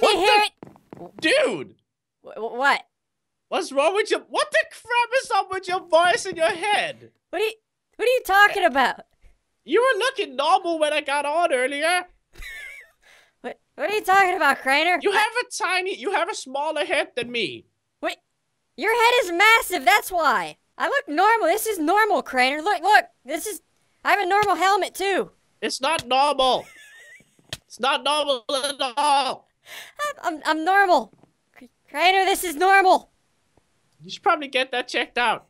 Let me What hear the- it. Dude, Wh- wh- What? what's wrong with your? What the crap is up with your voice in your head? What are you? What are you talking eh. about? You were looking normal when I got on earlier. What? What are you talking about, Crainer? You have a tiny, you have a smaller head than me. Wait, your head is massive. That's why. I look normal. This is normal, Crainer. Look, look. This is. I have a normal helmet too. It's not normal. it's not normal at all. I'm, I'm, I'm normal. Cr- Crainer, this is normal. You should probably get that checked out.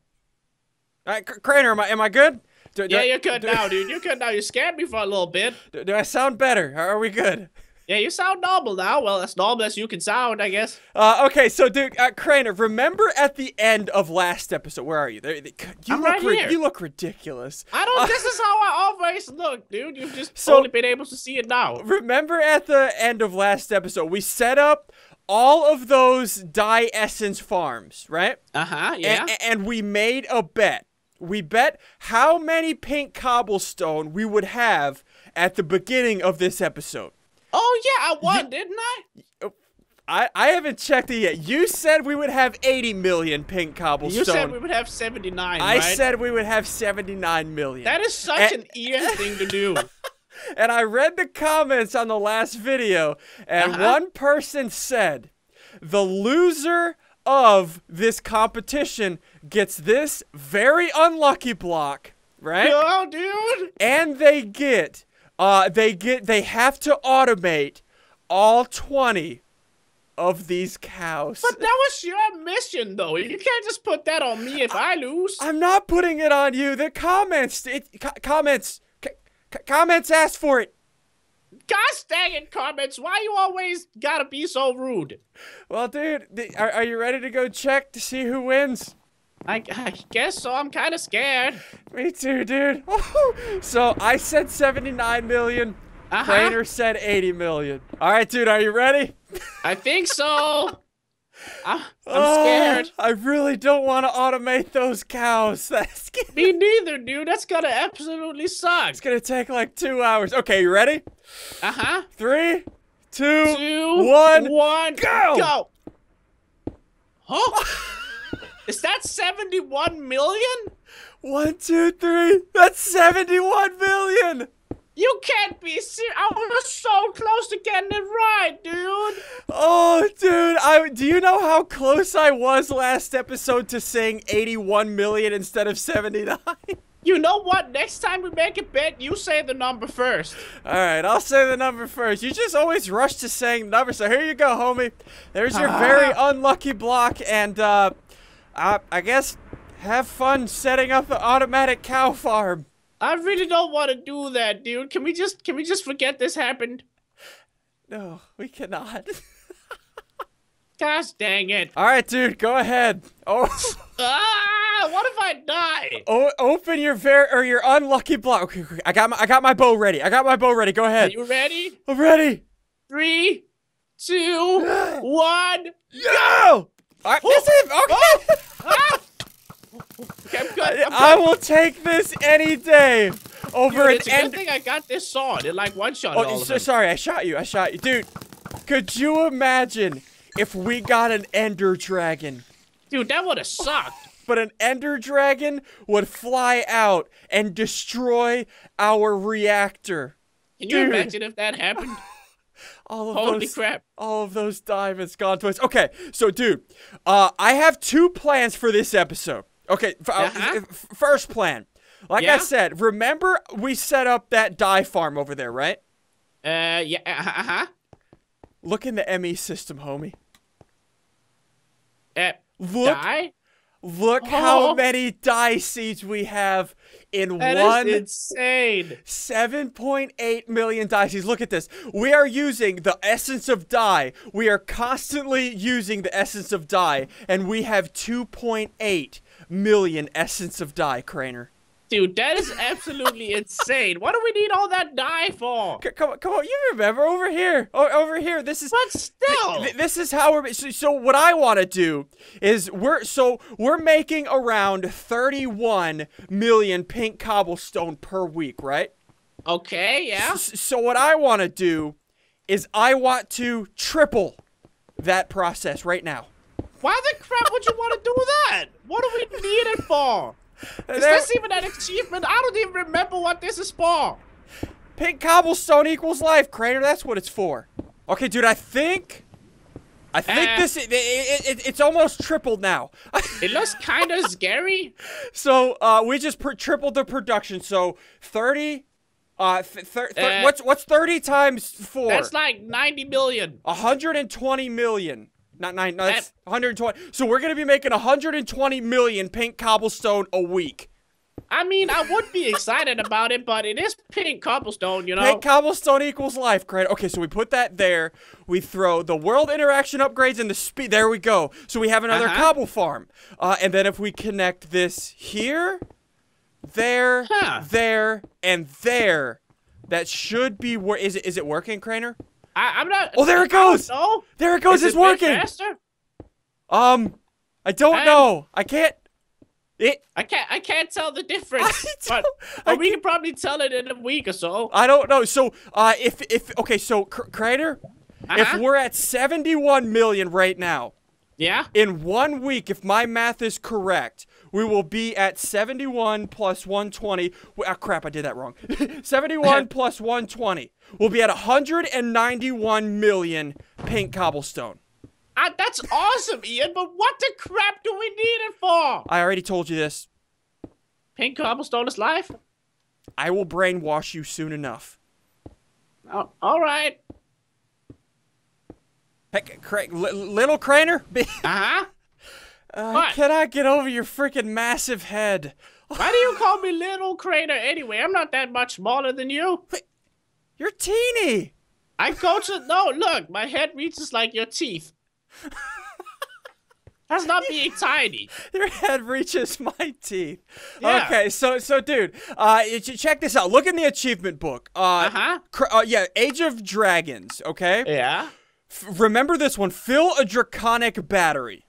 Uh, All right, Crainer, am I am I good? Do, do Yeah, I- you're good do- now, dude. You're good now. You scared me for a little bit. Do, do I sound better? Are are we good? Yeah, you sound normal now. Well, as normal as you can sound, I guess. Uh, okay, so dude, uh, Crainer, remember at the end of last episode? Where are you? There, you I'm look right here. you look ridiculous. I don't. this is how I always look, dude. You've just So- only been able to see it now. Remember at the end of last episode, we set up all of those dye essence farms, right? Uh huh. Yeah. a- and we made a bet. We bet how many pink cobblestone we would have at the beginning of this episode. Oh yeah, I won, didn't I? I, I haven't checked it yet. You said we would have 80 million pink cobblestone. You said we would have 79, I right? said we would have 79 million. that is such And- an Ian thing to do. and I read the comments on the last video, and Uh-huh. one person said, the loser of this competition gets this very unlucky block, right? Yo, dude. And they get, uh, they get, they have to automate all 20 of these cows. But that was your mission, though. You can't just put that on me if I lose. I'm not putting it on you. The comments, it, co- comments, c- c- comments asked for it. Gosh dang it, comments. Why you always gotta be so rude? Well, dude, th- are, are you ready to go check to see who wins? I, I guess so. I'm kind of scared. Me too, dude. so I said 79 million. Uh-huh. Crainer said 80 million. All right, dude, are you ready? I think so. I, I'm Oh, scared. I really don't want to automate those cows. That's g- Me neither, dude. That's gonna absolutely suck. it's gonna take like two hours. Okay, you ready? Uh huh. Three, two, Two, one, one, go! Go. Huh? Is that 71 million? one, two, three. That's 71 million. You can't be serious. I was so close to getting it right, dude. Oh, dude, I do you know how close I was last episode to saying 81 million instead of 79? You know what? Next time we make a bet, you say the number first. All right, I'll say the number first. You just always rush to saying number, so here you go, homie. There's your very unlucky block, and uh, I, I guess have fun setting up the automatic cow farm. I really don't want to do that, dude. Can we just can we just forget this happened? No, we cannot. Gosh dang it. All right, dude, go ahead. Oh, Ah, what if I die? o- open your very or your unlucky block. Okay, okay, I got my I got my bow ready. I got my bow ready. Go ahead. Are you ready? I'm ready. Three, two, one. Go! All right, this is okay. Ah. Okay, I'm good. I'm good. I will take this any day over Dude, an it's a good end. thing I got this sword. It like one shot Oh, all so, sorry, I shot you. I shot you, dude. Could you imagine if we got an Ender Dragon? Dude, that would have sucked. But an Ender Dragon would fly out and destroy our reactor. Can you Dude. imagine if that happened? All of Holy those, crap. all of those diamonds gone to waste. Okay, so dude, uh, I have two plans for this episode. Okay, f- uh, f- first plan. Like I said, remember we set up that dye farm over there, right? Uh, yeah, uh huh. Look in the ME system, homie. Uh, Look, die? Look how Oh. many dye seeds we have in That is one insane. 7.8 million dye seeds. Look at this. We are using the essence of dye. We are constantly using the essence of dye, and we have 2.8 million essence of dye, Crainer. Dude, that is absolutely insane. What do we need all that dye for? C- come on, come on. You remember over here. O- over here. This is But still. Th- this is how we're so, so what I want to do is we're so we're making around 31 million pink cobblestone per week, right? Okay, yeah. S- so what I want to do is I want to triple that process right now. Why the crap would you want to do that? What do we need it for? Is this even an achievement? I don't even remember what this is for. Pink cobblestone equals life, Crater. That's what it's for. Okay, dude, I think. I think Uh. this. It, it, it, it's almost tripled now. It looks kind of scary. so uh, we just tripled the production. So thirty. Uh, th- thir- thir- Uh, what's what's thirty times four? That's like 90 million. 120 million. Not nine. No, that's 120. So we're gonna be making 120 million pink cobblestone a week. I mean, I would be excited about it, but it is pink cobblestone, you know? Pink cobblestone equals life, Crater. Okay, so we put that there. We throw the world interaction upgrades and the speed. There we go. So we have another Uh-huh. cobble farm. Uh, and then if we connect this here, there, Huh. there, and there, that should be where is it? Is it working, Crainer? I, I'm not. Oh, there it goes. Oh, There it goes. Is it's it working. faster? Um, I don't Um, know. I can't. It. I can't. I can't tell the difference. I but but we can probably tell it in a week or so. I don't know. So, uh, if if okay, so Cr- Crater, Uh-huh. if we're at 71 million right now, Yeah. in one week, if my math is correct, we will be at 71 plus 120. Ah, crap, I did that wrong. 71 plus 120. We'll be at 191 million pink cobblestone. Uh, that's awesome, Ian. But what the crap do we need it for? I already told you this. Pink cobblestone is life. I will brainwash you soon enough. Oh, all right. Hey, Cra- li- little Crainer, be- Uh huh. I get over your freaking massive head? Why do you call me Little Crater anyway? I'm not that much smaller than you. You're teeny. I go to no. Look, my head reaches like your teeth. That's not being tiny. Your head reaches my teeth. Yeah. Okay, so so dude, uh, check this out. Look in the achievement book. Uh, cr- uh yeah, Age of Dragons. Okay, Yeah. F- remember this one. Fill a draconic battery.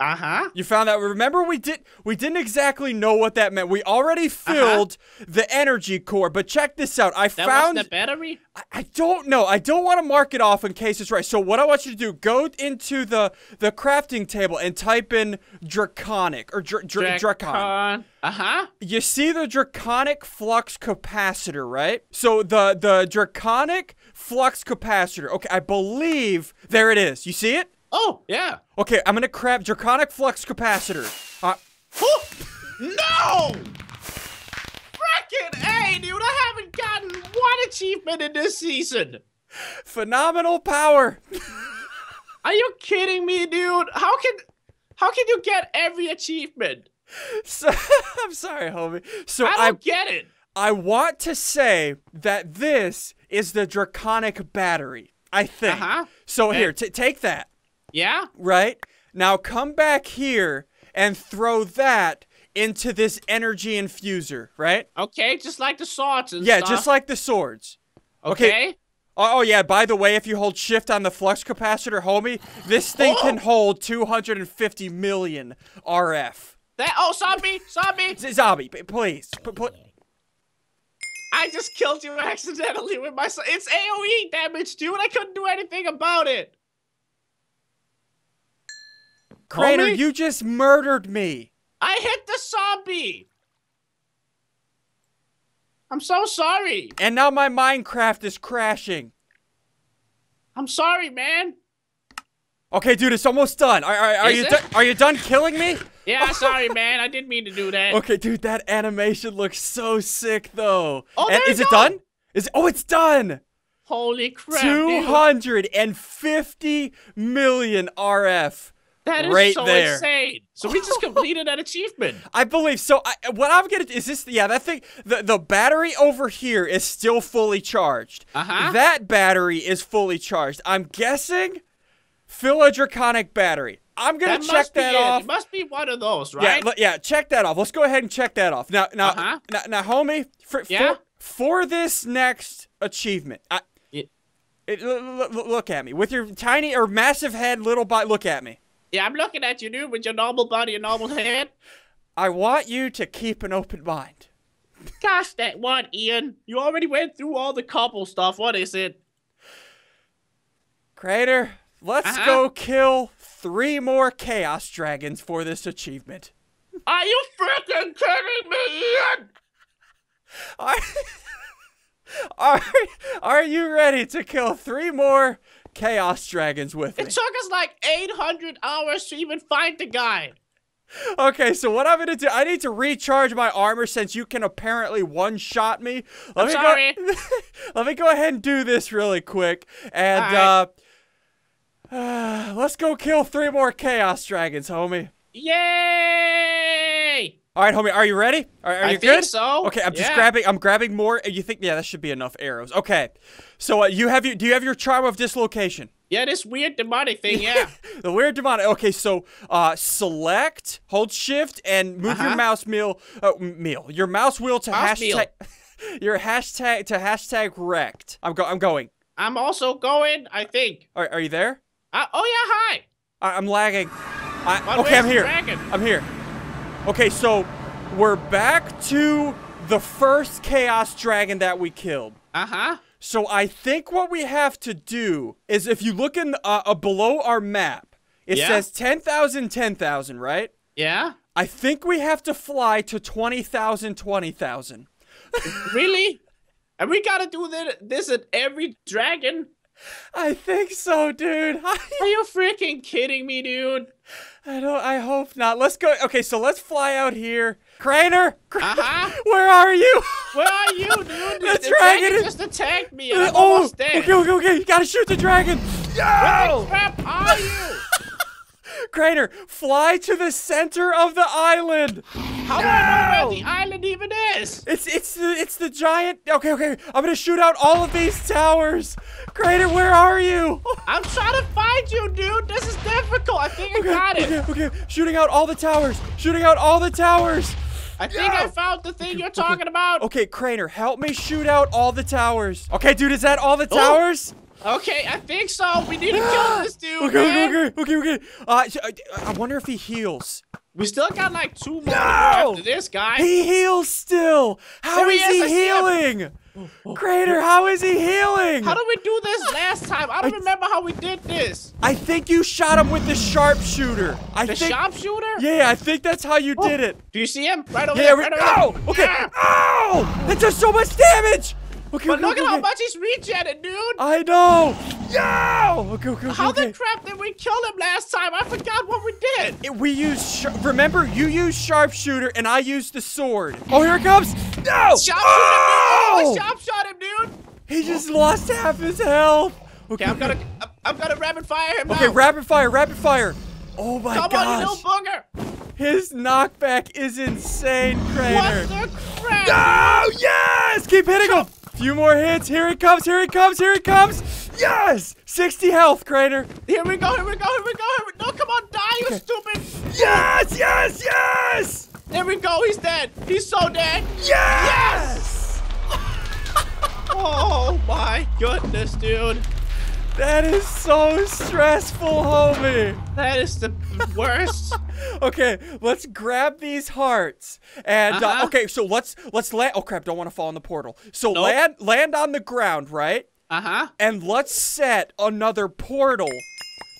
Uh huh. You found that. Remember, we did we didn't exactly know what that meant. We already filled the energy core, but check this out. I Uh-huh. That found. was the battery. I, I don't know. I don't want to mark it off in case it's right. So what I want you to do, go into the the crafting table and type in draconic or dr- dr- dracon. Uh huh. You see the draconic flux capacitor, right? So the the draconic flux capacitor. Okay, I believe there it is. You see it? Oh yeah. Okay, I'm gonna crap draconic flux capacitor. Uh, Oh, no! Fracking A, dude! I haven't gotten one achievement in this season. phenomenal power. Are you kidding me, dude? How can how can you get every achievement? So, I'm sorry, homie. So I I don't get it. I want to say that this is the draconic battery. I think. Uh-huh. So Eh. here, t- take that. Yeah? Right now, come back here and throw that into this energy infuser. Right? Okay, just like the swords and Yeah, stuff. just like the swords. okay. Oh, oh, yeah. By the way, if you hold shift on the flux capacitor, homie, this thing oh. can hold 250 million RF. That oh zombie, zombie! Z- Zombie, please. P- put. I just killed you accidentally with my. It's AOE damage, dude. I couldn't do anything about it. Crainer, Homie? you just murdered me. I hit the zombie. I'm so sorry. And now my Minecraft is crashing. I'm sorry, man. Okay, dude, it's almost done. Are, are, are you it? done? Are you done killing me? Yeah, sorry, man. I didn't mean to do that. Okay, dude, that animation looks so sick, though. Oh, And there is you it go. done? Is oh, it's done. Holy crap, Two dude. hundred and fifty million RF. That is right so there. insane. So we just completed an achievement. I believe so. I, what I'm gonna is this? Yeah, that thing. The the battery over here is still fully charged. Uh-huh. That battery is fully charged. I'm guessing. Fill a draconic battery. I'm gonna That check must be that it. off. It must be one of those, right? le- yeah, check that off. Let's go ahead and check that off. Now, now, Uh-huh. now, now, homie, for, Yeah? for, for this next achievement, I, Ye- it, look at me with your tiny or massive head, little body. Look at me. Yeah, I'm looking at you, dude, with your normal body and normal head. I want you to keep an open mind. Gosh, that one, Ian? You already went through all the couple stuff. What is it? Crater, let's Uh-huh. go kill three more chaos dragons for this achievement. Are you freaking kidding me, Ian? Are, are, are you ready to kill three more chaos dragons with me? It took us like 800 hours to even find the guy. Okay, so what I'm gonna do, I need to recharge my armor since you can apparently one-shot me. Let I'm me sorry. Go, let me go ahead and do this really quick, and Alright. uh, uh, let's go kill three more chaos dragons, homie. Yay! All right, homie, are you ready? Are, are I you think good? so. Okay, I'm just Yeah. grabbing. I'm grabbing more. You think? Yeah, that should be enough arrows. Okay, so uh, you have your. Do you have your charm of dislocation? Yeah, this weird demonic thing, yeah. The weird demonic. Okay, so uh, select, hold shift, and move your Uh-huh. mouse meal. Uh, meal. Your mouse wheel to Mouse hashtag. your hashtag to hashtag wrecked. I'm go. I'm going. I'm also going, I think. Are, are you there? Uh, oh, yeah, hi. I, I'm lagging. I, okay, I'm here. I'm here. Okay, so we're back to the first chaos dragon that we killed. Uh-huh. So I think what we have to do is if you look in uh, uh, below our map, it Yeah. says 10,000 10,000, right? Yeah? I think we have to fly to 20,000 20,000. Really? And we gotta do this at every dragon? I think so, dude. I, Are you freaking kidding me, dude? I don't I hope not. Let's go. Okay, so let's fly out here. Crainer, Cra- Uh-huh. where are you? Where are you, dude? The the dragon is- just attacked me I'm oh, okay, okay, okay. You gotta shoot the dragon. Where Yo! the crap are you? Crainer, fly to the center of the island. How do I know where the island even is? It's it's the it's the giant. Okay, okay. I'm gonna shoot out all of these towers. Crater, where are you? I'm trying to find you, dude. This is difficult. I think I got it. Okay, okay. Shooting out all the towers. Shooting out all the towers. I think I found the thing you're talking about. Okay, Crainer, help me shoot out all the towers. Okay, dude, is that all the towers? Okay, I think so. We need to kill this dude, Okay, man. okay, okay, okay, okay. Uh, so, uh, I wonder if he heals. We still got like two more No! after this guy. He heals still. How There he is is, he I healing? Crater, how is he healing? How did we do this last time? I don't remember how we did this. I think you shot him with the sharpshooter. I The think. sharpshooter? Yeah, I think that's how you did it. Do you see him? Right over Yeah, there. we, Right over oh, there. okay. Yeah. Oh, that does so much damage. Okay, But okay, look okay, at how much he's regenerated, dude. I know. Yo. Okay, okay. How the crap did we kill him last time? I forgot what we did. It- we used. Remember, you used sharpshooter and I used the sword. Oh, here it comes. No. Sharp oh! shot him, dude. I sharp shot him, dude. He just lost half his health. Okay, I'm gonna, I'm, gonna rapid fire him Okay, now. rapid fire, rapid fire. Oh my Come gosh. on, you little booger. His knockback is insane, Crater. What the crap? No! Yes! Keep hitting him! Few more hits. Here he comes. Here he comes. Here he comes. Yes! 60 health, Crater. Here we go, here we go, here we go, here we No, come on, die, you stupid. Yes! Yes! Yes! There we go, he's dead. He's so dead. Yes! Yes! Oh my goodness, dude. That is so stressful, homie. That is the worst. Okay, let's grab these hearts. And uh, Uh-huh. okay, so let's let's land. Oh crap! Don't want to fall in the portal. So Nope. land land on the ground, right? Uh-huh. And let's set another portal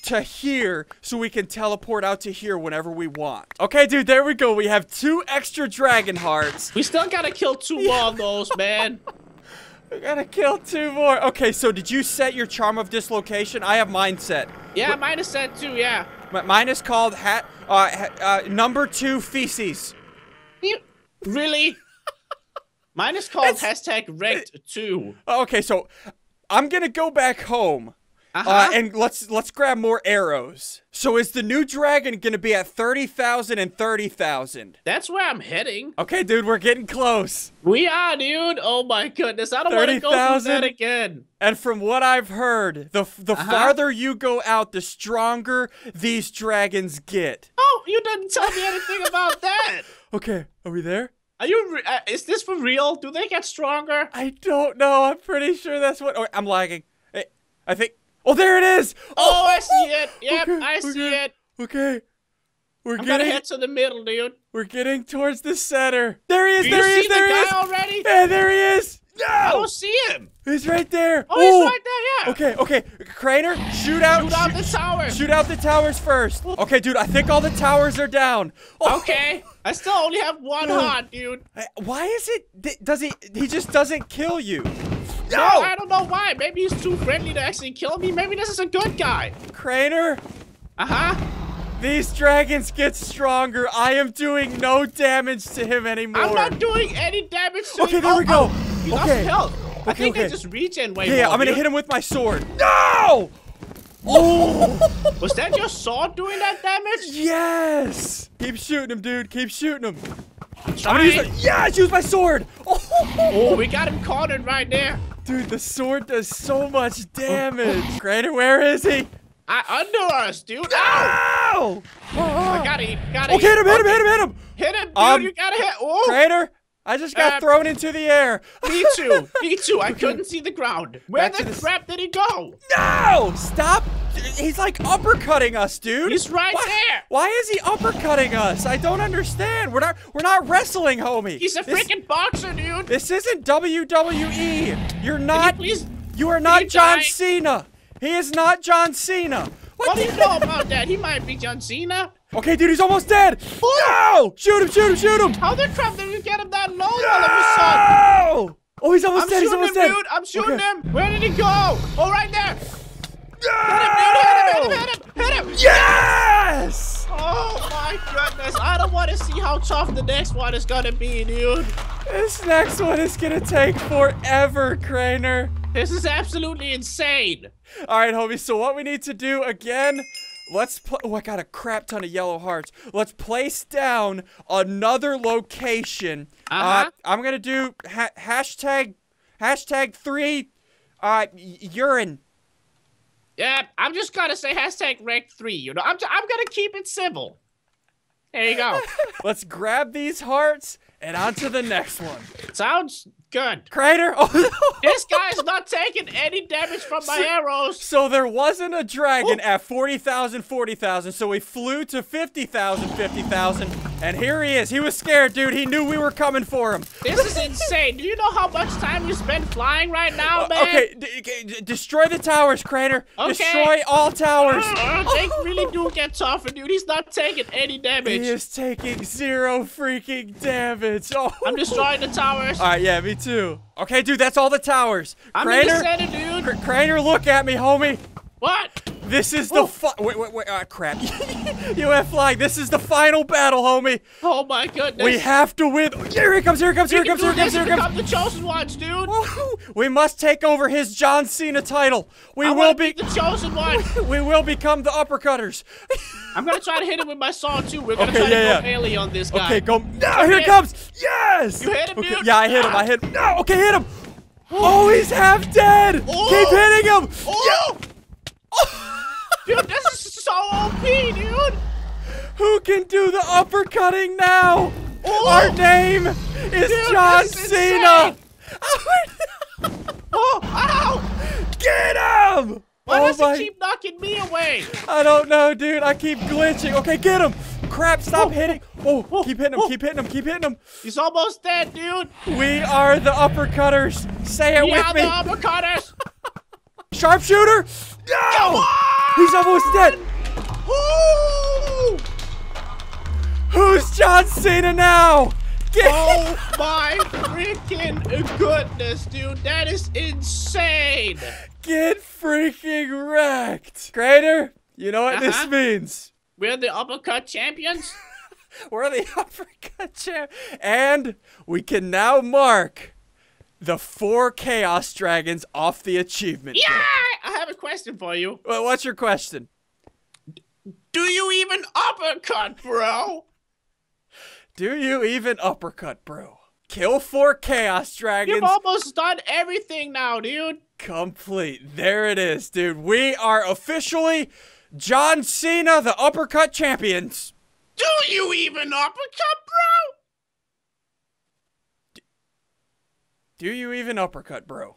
to here so we can teleport out to here whenever we want. Okay, dude, there we go. We have two extra dragon hearts. We still gotta kill two more of those, man. We gotta kill two more. Okay, so did you set your charm of dislocation? I have mine set. Yeah, mine is set too, yeah. M- Mine is called hat uh, ha- uh number two feces. You, really? Mine is called hashtag wrecked. Oh, Okay, so I'm gonna go back home. Uh-huh. Uh, and let's let's grab more arrows. So is the new dragon gonna be at 30,000 and 30,000? That's where I'm heading. Okay, dude, we're getting close. We are, dude. Oh my goodness. I don't want to go through that again. And from what I've heard, the the Uh-huh. farther you go out, the stronger these dragons get. Oh, you didn't tell me anything about that. Okay, are we there? Are you? Re- uh, is this for real? Do they get stronger? I don't know. I'm pretty sure that's what. Oh, I'm lagging. Eh, I think. Oh, there it is. Oh, oh I see oh, it. Yep, Okay, I see okay, it. Okay. We're I'm getting head to the middle, dude. we're getting towards the center. There he is. Do there he is. There the he is. already? Yeah, there he is. No! I don't see him. He's right there. Oh, he's right there. Yeah. Okay, okay. Crainer, shoot out. Shoot out the towers. Shoot out the towers first. Okay, dude, I think all the towers are down. Oh, Okay. I still only have one heart, dude. Why is it? Does he? He just doesn't kill you. No, I don't know why. Maybe he's too friendly to actually kill me. Maybe this is a good guy. Crainer, Uh huh. these dragons get stronger. I am doing no damage to him anymore. I'm not doing any damage to Okay, him. there we go. Oh, he lost Okay. health. I Okay, think okay. they just regen way Yeah, yeah, I'm gonna dude. hit him with my sword. No! Oh! Was that your sword doing that damage? yes! Keep shooting him, dude. Keep shooting him. I'm gonna use my, yes, use my sword. Oh, Oh, we got him cornered right there. Dude, the sword does so much damage. Crainer, where is he? I, under us, dude. Ow! Ow! I gotta eat. Gotta Okay, eat. hit him, hit him, hit him, hit him. Hit him, dude. Um, you gotta hit. Oh, Crainer, I just got Uh, thrown into the air. me too. Me too. I couldn't see the ground. Where Back the crap did he go? No! Stop! He's like uppercutting us, dude. He's right why, there. Why is he uppercutting us? I don't understand. We're not we're not wrestling, homie. He's a This- freaking boxer, dude. This isn't WWE. You're Can you not please? You are not John die? Cena. He is not John Cena. What do you know about that? He might be John Cena. Okay, dude, he's almost dead. No! Shoot him, shoot him, shoot him. How the crap did you get him that low all of a sudden? No! Oh, he's almost I'm dead. He's almost him, dead. dude. I'm shooting Okay. him. Where did he go? Oh, right there. Hit him, dude. Hit him, hit him, hit him, hit him. Yes! Oh my goodness. I don't want to see how tough the next one is gonna be, dude. This next one is gonna take forever, Crainer. This is absolutely insane. All right, homie. So what we need to do again? Let's pl- Oh, I got a crap ton of yellow hearts. Let's place down another location. Uh-huh. Uh, I'm gonna do ha- hashtag hashtag three. Uh, urine. Yeah, I'm just gonna say hashtag rank three. You know, I'm, I'm gonna keep it civil. There you go. Let's grab these hearts and on to the next one. Sounds good. Crater. Oh no. This guy's not taking any damage from my arrows. So there wasn't a dragon Oh. at 40,000, 40,000, so we flew to 50,000, 50,000, and here he is. He was scared, dude. He knew we were coming for him. This is insane. Do you know how much time you spend flying right now, man? Okay, d- d- d- destroy the towers, Crater. Okay. Destroy all towers. Uh, they really do get tougher, dude. He's not taking any damage. He is taking zero freaking damage. Oh. I'm destroying the towers. All right, yeah, me too. Okay, dude, that's all the towers. I'm in the center, dude. Cr- Crater, look at me, homie. What? This is the fi- wait, wait, wait. Ah, crap. went flying. This is the final battle, homie. Oh my goodness. We have to win. Here he comes. Here he comes. Here he comes. Here he comes. Here he comes. become the chosen ones, dude. We must take over his John Cena title. We I will be. the chosen one. We will become the uppercutters. I'm gonna try to hit him with my saw too. We're gonna Okay, try yeah, to go yeah. melee on this guy. Okay, go. No, here it comes. Yes. You hit him, okay. dude? Yeah, I hit him. I hit him. No. Okay, hit him. Oh, he's half dead. Oh. Keep hitting him. Oh! Dude, this is so OP, dude. Who can do the uppercutting now? Oh. Our name is Dude, John is Cena. Oh, oh, ow! Get him! Why oh does my! he keep knocking me away? I don't know, dude. I keep glitching. Okay, get him! Crap! Stop Oh. hitting! Oh, Oh. keep hitting him! Oh. Keep hitting him! Keep hitting him! He's almost dead, dude. We are the uppercutters. Say it Yeah, with the me. uppercutters. Sharpshooter! No! He's almost dead. Ooh! Who's John Cena now? Get Oh my freaking goodness, dude. That is insane. get freaking wrecked. Crater, you know what this Uh-huh. means? We're the uppercut champions. We're the uppercut champ. And we can now mark the four Chaos Dragons off the achievement. Yeah! book. Have a question for you. Well, What's your question? Do you even uppercut, bro? Do you even uppercut, bro? Kill four Chaos Dragons. You've almost done everything now, dude. Complete. There it is, dude. We are officially John Cena, the uppercut champions. Do you even uppercut, bro? Do you even uppercut, bro?